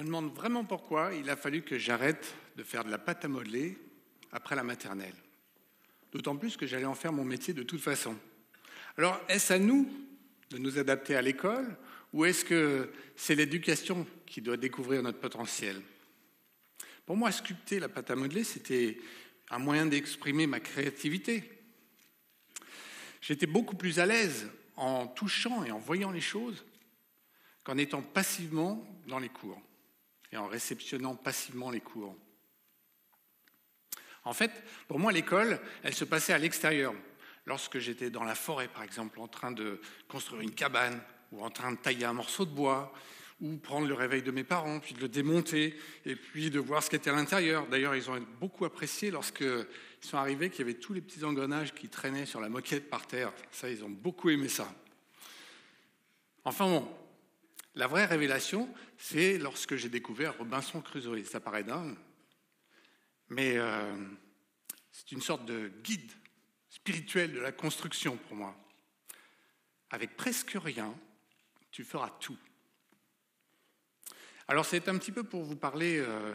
me demande vraiment pourquoi il a fallu que j'arrête de faire de la pâte à modeler après la maternelle. D'autant plus que j'allais en faire mon métier de toute façon. Alors, est-ce à nous de nous adapter à l'école ou est-ce que c'est l'éducation qui doit découvrir notre potentiel? Pour moi, sculpter la pâte à modeler, c'était un moyen d'exprimer ma créativité. J'étais beaucoup plus à l'aise en touchant et en voyant les choses qu'en étant passivement dans les cours et en réceptionnant passivement les cours. En fait, pour moi, l'école, elle se passait à l'extérieur. Lorsque j'étais dans la forêt, par exemple, en train de construire une cabane ou en train de tailler un morceau de bois, ou prendre le réveil de mes parents, puis de le démonter, et puis de voir ce qui était à l'intérieur. D'ailleurs, ils ont beaucoup apprécié lorsqu'ils sont arrivés qu'il y avait tous les petits engrenages qui traînaient sur la moquette par terre. Ça, ils ont beaucoup aimé ça. Enfin bon, la vraie révélation, c'est lorsque j'ai découvert Robinson Crusoe. Ça paraît dingue, mais euh, c'est une sorte de guide spirituel de la construction pour moi. Avec presque rien, tu feras tout. Alors c'est un petit peu pour vous parler euh,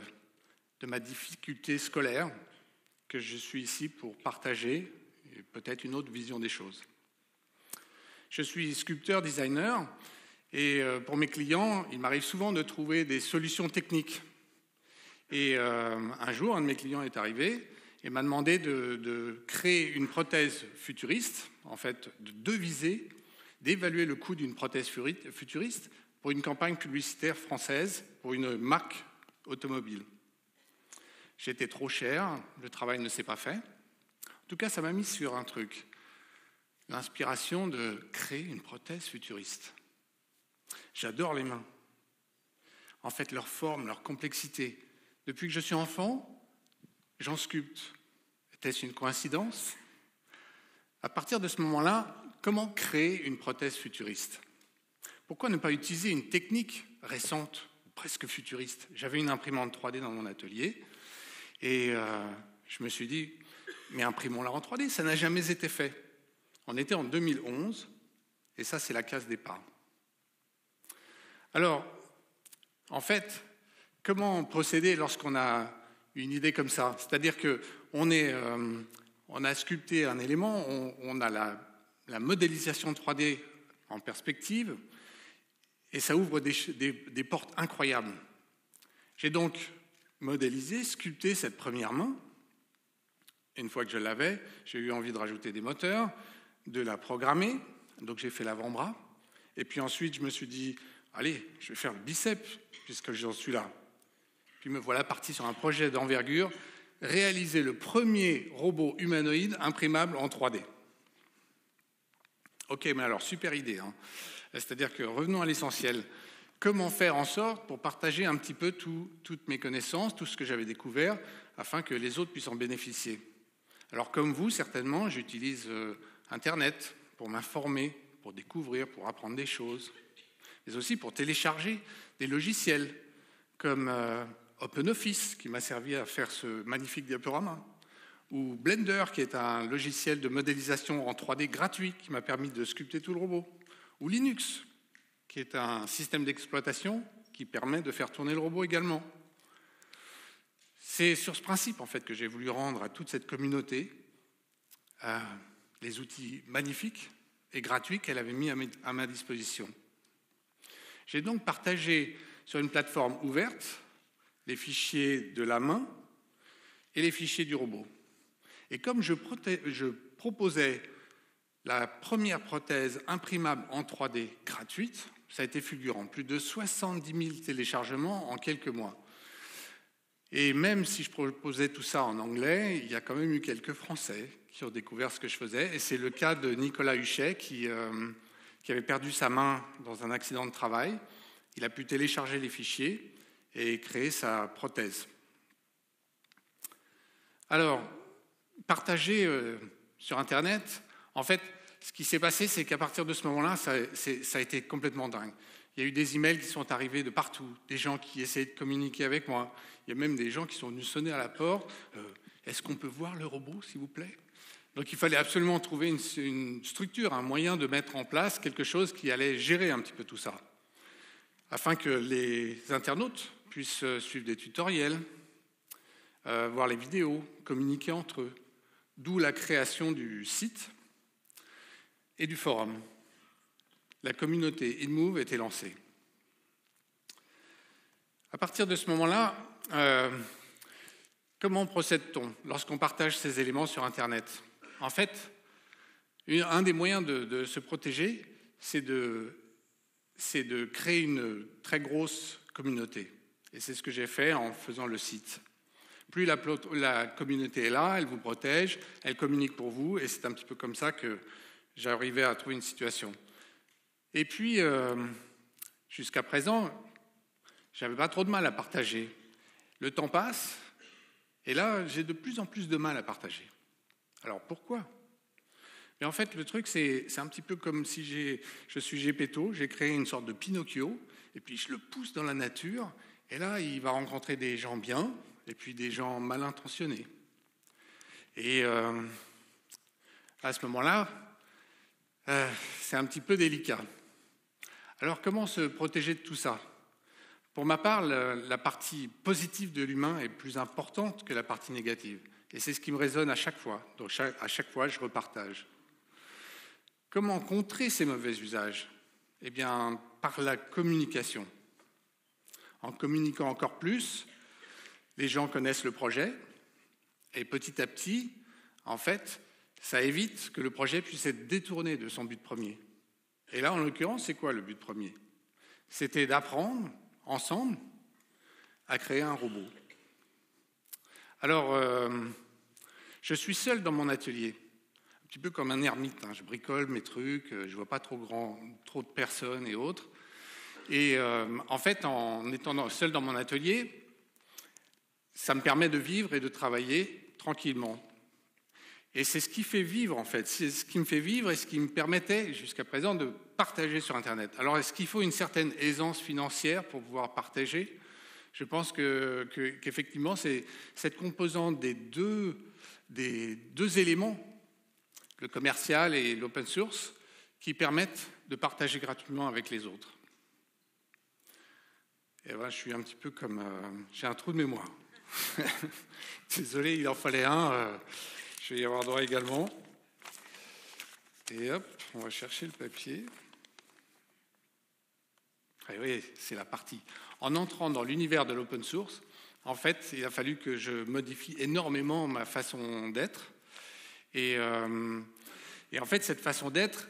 de ma difficulté scolaire que je suis ici pour partager et peut-être une autre vision des choses. Je suis sculpteur, designer, et euh, pour mes clients, il m'arrive souvent de trouver des solutions techniques. Et euh, un jour, un de mes clients est arrivé et m'a demandé de, de, créer une prothèse futuriste, en fait, de deviser, d'évaluer le coût d'une prothèse futuriste pour une campagne publicitaire française pour une marque automobile. J'étais trop cher, le travail ne s'est pas fait. En tout cas, ça m'a mis sur un truc, l'inspiration de créer une prothèse futuriste. J'adore les mains. En fait, leur forme, leur complexité. Depuis que je suis enfant, j'en sculpte. Était-ce une coïncidence? À partir de ce moment-là, comment créer une prothèse futuriste? Pourquoi ne pas utiliser une technique récente, presque futuriste? J'avais une imprimante 3D dans mon atelier et euh, je me suis dit, mais imprimons-la en 3D, ça n'a jamais été fait. On était en 2011 et ça c'est la case départ. Alors, en fait, comment procéder lorsqu'on a une idée comme ça? C'est-à-dire qu'on euh, a sculpté un élément, on, a la, modélisation 3D en perspective, et ça ouvre des, portes incroyables. J'ai donc modélisé, sculpté cette première main. une fois que je l'avais, j'ai eu envie de rajouter des moteurs, de la programmer. Donc j'ai fait l'avant-bras. Et puis ensuite, je me suis dit, allez, je vais faire le biceps, puisque j'en suis là. Puis me voilà parti sur un projet d'envergure, réaliser le premier robot humanoïde imprimable en 3D. Ok, mais alors, super idée. Hein. C'est-à-dire que revenons à l'essentiel. Comment faire en sorte pour partager un petit peu toutes mes connaissances, tout ce que j'avais découvert, afin que les autres puissent en bénéficier? Alors comme vous, certainement, j'utilise euh, Internet pour m'informer, pour découvrir, pour apprendre des choses, mais aussi pour télécharger des logiciels comme euh, OpenOffice, qui m'a servi à faire ce magnifique diaporama, ou Blender, qui est un logiciel de modélisation en 3D gratuit, qui m'a permis de sculpter tout le robot ou Linux, qui est un système d'exploitation qui permet de faire tourner le robot également. C'est sur ce principe en fait que j'ai voulu rendre à toute cette communauté euh, les outils magnifiques et gratuits qu'elle avait mis à ma disposition. J'ai donc partagé sur une plateforme ouverte les fichiers de la main et les fichiers du robot. Et comme je, proposais la première prothèse imprimable en 3D gratuite. Ça a été fulgurant, plus de 70 000 téléchargements en quelques mois. Et même si je proposais tout ça en anglais, il y a quand même eu quelques Français qui ont découvert ce que je faisais. Et c'est le cas de Nicolas Huchet, qui, euh, qui avait perdu sa main dans un accident de travail. Il a pu télécharger les fichiers et créer sa prothèse. Alors, partager euh, sur Internet, en fait, ce qui s'est passé, c'est qu'à partir de ce moment-là, ça, a été complètement dingue. Il y a eu des emails qui sont arrivés de partout, des gens qui essayaient de communiquer avec moi. Il y a même des gens qui sont venus sonner à la porte. Euh, est-ce qu'on peut voir le robot, s'il vous plaît? Donc il fallait absolument trouver une, structure, un moyen de mettre en place quelque chose qui allait gérer un petit peu tout ça, afin que les internautes puissent euh, suivre des tutoriels, euh, voir les vidéos, communiquer entre eux. D'où la création du site et du forum. La communauté InMove était lancée. À partir de ce moment-là, euh, comment procède-t-on lorsqu'on partage ces éléments sur Internet? En fait, un des moyens de, se protéger, c'est de, créer une très grosse communauté. Et c'est ce que j'ai fait en faisant le site. Plus la, la, communauté est là, elle vous protège, elle communique pour vous, et c'est un petit peu comme ça que j'arrivais à trouver une situation. Et puis, euh, jusqu'à présent, j'avais pas trop de mal à partager. Le temps passe, et là, j'ai de plus en plus de mal à partager. Alors pourquoi? Mais en fait, le truc, c'est un petit peu comme si je suis Gepetto, j'ai créé une sorte de Pinocchio, et puis je le pousse dans la nature, et là, il va rencontrer des gens bien, et puis des gens mal intentionnés. Et euh, à ce moment-là, euh, c'est un petit peu délicat. Alors comment se protéger de tout ça? Pour ma part, la partie positive de l'humain est plus importante que la partie négative. Et c'est ce qui me résonne à chaque fois. Donc à chaque fois, je repartage. Comment contrer ces mauvais usages? Eh bien, par la communication. En communiquant encore plus, les gens connaissent le projet et petit à petit, en fait, ça évite que le projet puisse être détourné de son but premier. Et là, en l'occurrence, c'est quoi le but premier? C'était d'apprendre ensemble à créer un robot. Alors, euh, je suis seul dans mon atelier, un petit peu comme un ermite. Hein. Je bricole mes trucs, euh, je ne vois pas trop, grand, trop de personnes et autres. Et euh, en fait, en étant seul dans mon atelier, ça me permet de vivre et de travailler tranquillement. Et c'est ce qui fait vivre, en fait. C'est ce qui me fait vivre et ce qui me permettait, jusqu'à présent, de partager sur Internet. Alors, est-ce qu'il faut une certaine aisance financière pour pouvoir partager? Je pense qu'effectivement, que, c'est cette composante des deux, des deux éléments, le commercial et l'open source, qui permettent de partager gratuitement avec les autres. Et voilà, je suis un petit peu comme... Euh, j'ai un trou de mémoire. Désolé, il en fallait un. Euh, je vais y avoir droit également. Et hop, on va chercher le papier. Et eh oui, c'est la partie. En entrant dans l'univers de l'open source, en fait, il a fallu que je modifie énormément ma façon d'être. Et, euh, et, en fait, cette façon d'être,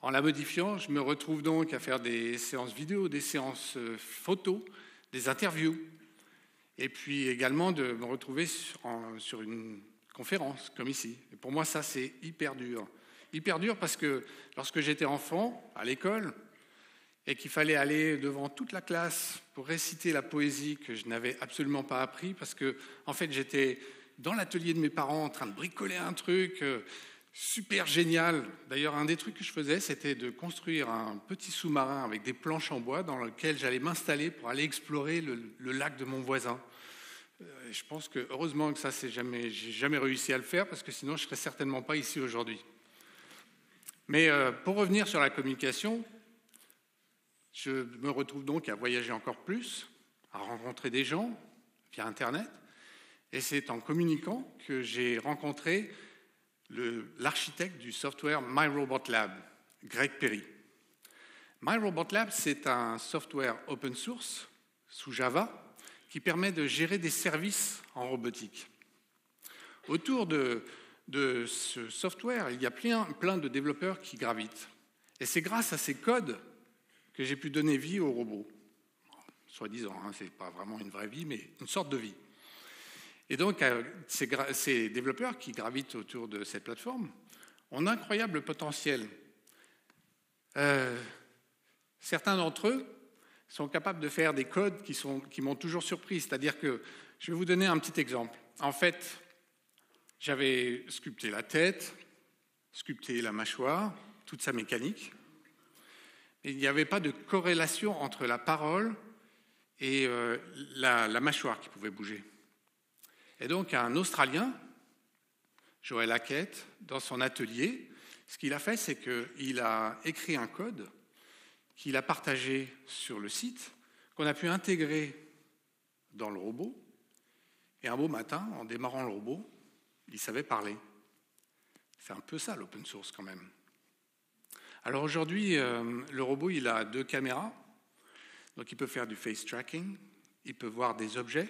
en la modifiant, je me retrouve donc à faire des séances vidéo, des séances euh, photos, des interviews, et puis également de me retrouver sur, une conférence comme ici. Et pour moi, ça, c'est hyper dur. Hyper dur parce que lorsque j'étais enfant, à l'école, et qu'il fallait aller devant toute la classe pour réciter la poésie que je n'avais absolument pas appris, parce que, en fait, j'étais dans l'atelier de mes parents en train de bricoler un truc euh, super génial. D'ailleurs, un des trucs que je faisais, c'était de construire un petit sous-marin avec des planches en bois dans lequel j'allais m'installer pour aller explorer le, lac de mon voisin. Euh, je pense que heureusement que ça, c'est jamais, j'ai jamais réussi à le faire parce que sinon, je serais certainement pas ici aujourd'hui. Mais euh, pour revenir sur la communication, je me retrouve donc à voyager encore plus, à rencontrer des gens via Internet, et c'est en communiquant que j'ai rencontré l'architecte du software MyRobotLab, Greg Perry. MyRobotLab, c'est un software open source sous Java qui permet de gérer des services en robotique. Autour de, ce software, il y a plein, de développeurs qui gravitent. Et c'est grâce à ces codes que j'ai pu donner vie au robot. Soi-disant, hein, ce n'est pas vraiment une vraie vie, mais une sorte de vie. Et donc, euh, ces, développeurs qui gravitent autour de cette plateforme ont un incroyable potentiel. Euh, certains d'entre eux sont capables de faire des codes qui, qui m'ont toujours surpris. C'est-à-dire que, je vais vous donner un petit exemple. En fait, j'avais sculpté la tête, sculpté la mâchoire, toute sa mécanique. Il n'y avait pas de corrélation entre la parole et euh, la, la mâchoire qui pouvait bouger. Et donc un Australien, Joël Hackett, dans son atelier, ce qu'il a fait, c'est qu'il a écrit un code qu'il a partagé sur le site, qu'on a pu intégrer dans le robot. Et un beau matin, en démarrant le robot, il savait parler. C'est un peu ça l'open source quand même. Alors aujourd'hui, euh, le robot, il a deux caméras. Donc il peut faire du face tracking, il peut voir des objets.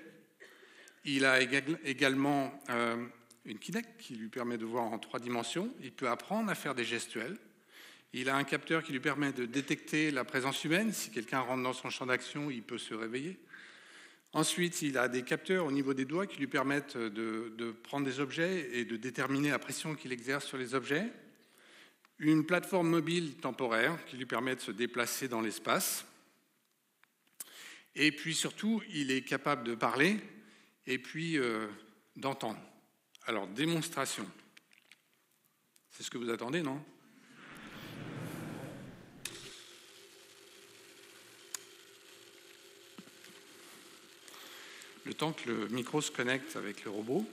Il a également euh, une Kinect qui lui permet de voir en trois dimensions. Il peut apprendre à faire des gestuels. Il a un capteur qui lui permet de détecter la présence humaine. Si quelqu'un rentre dans son champ d'action, il peut se réveiller. Ensuite, il a des capteurs au niveau des doigts qui lui permettent de, de prendre des objets et de déterminer la pression qu'il exerce sur les objets. Une plateforme mobile temporaire qui lui permet de se déplacer dans l'espace. Et puis surtout, il est capable de parler et puis euh, d'entendre. Alors, démonstration. C'est ce que vous attendez, non? Le temps que le micro se connecte avec le robot.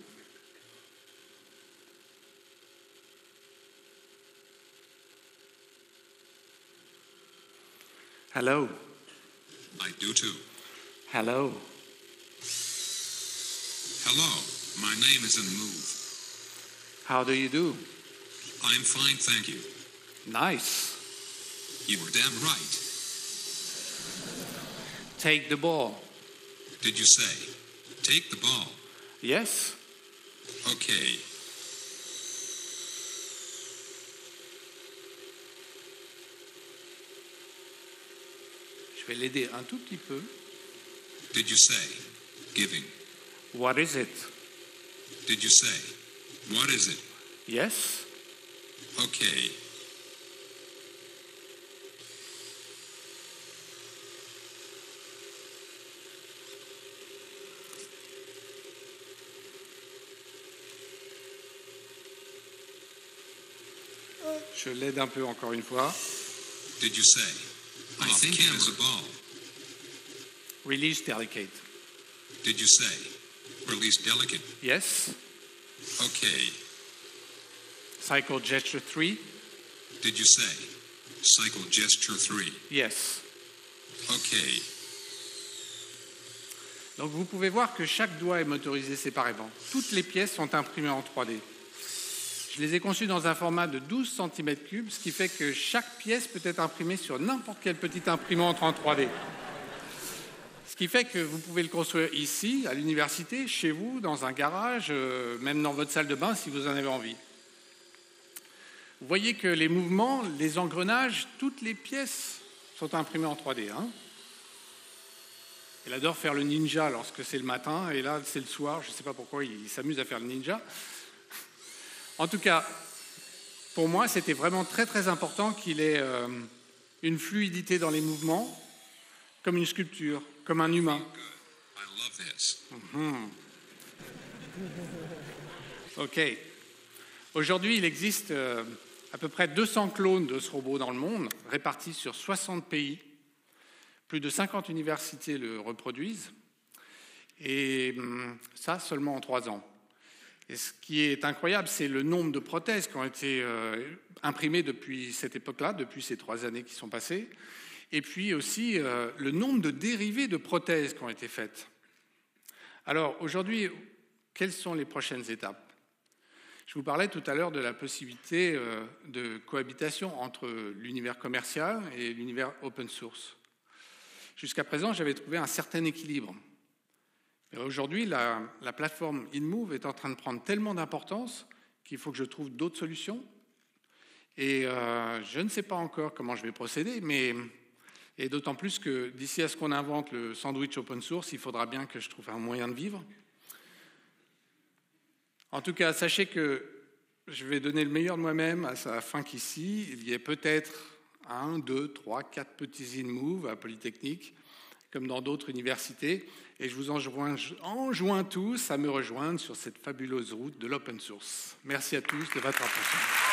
Hello. I do too. Hello. Hello, my name is Move. How do you do? I'm fine, thank you. Nice. You were damn right. Take the ball. Did you say? Take the ball. Yes. Okay. Vais l'aider un tout petit peu. Did you say? Giving? What is it? Did you say? What is it? Yes. Okay. Je l'aide un peu encore une fois. Did you say? I think camera so. ball. Release delicate. Did you say? Release delicate? Yes. Okay. Cycle gesture 3. Did you say? Cycle gesture three? Yes. Okay. Donc vous pouvez voir que chaque doigt est motorisé séparément. Toutes les pièces sont imprimées en 3D. Je les ai conçues dans un format de 12 cm3, ce qui fait que chaque pièce peut être imprimée sur n'importe quelle petite imprimante en 3D. Ce qui fait que vous pouvez le construire ici, à l'université, chez vous, dans un garage, euh, même dans votre salle de bain si vous en avez envie. Vous voyez que les mouvements, les engrenages, toutes les pièces sont imprimées en 3D. Hein il adore faire le ninja lorsque c'est le matin, et là c'est le soir, je ne sais pas pourquoi il s'amuse à faire le ninja. En tout cas, pour moi, c'était vraiment très très important qu'il ait euh, une fluidité dans les mouvements, comme une sculpture, comme un humain. This. Ok. Aujourd'hui, il existe euh, à peu près 200 clones de ce robot dans le monde, répartis sur 60 pays. Plus de 50 universités le reproduisent. Et hum, ça seulement en trois ans. Et ce qui est incroyable, c'est le nombre de prothèses qui ont été euh, imprimées depuis cette époque-là, depuis ces trois années qui sont passées. Et puis aussi euh, le nombre de dérivés de prothèses qui ont été faites. Alors aujourd'hui, quelles sont les prochaines étapes? Je vous parlais tout à l'heure de la possibilité euh, de cohabitation entre l'univers commercial et l'univers open source. Jusqu'à présent, j'avais trouvé un certain équilibre. Aujourd'hui, la, la plateforme InMove est en train de prendre tellement d'importance qu'il faut que je trouve d'autres solutions. Et euh, je ne sais pas encore comment je vais procéder, mais et d'autant plus que d'ici à ce qu'on invente le sandwich open source, il faudra bien que je trouve un moyen de vivre. En tout cas, sachez que je vais donner le meilleur de moi-même à sa fin qu'ici, il y ait peut-être un, deux, trois, quatre petits in-move à Polytechnique, comme dans d'autres universités, et je vous enjoins, enjoins tous à me rejoindre sur cette fabuleuse route de l'open source. Merci à tous de votre attention.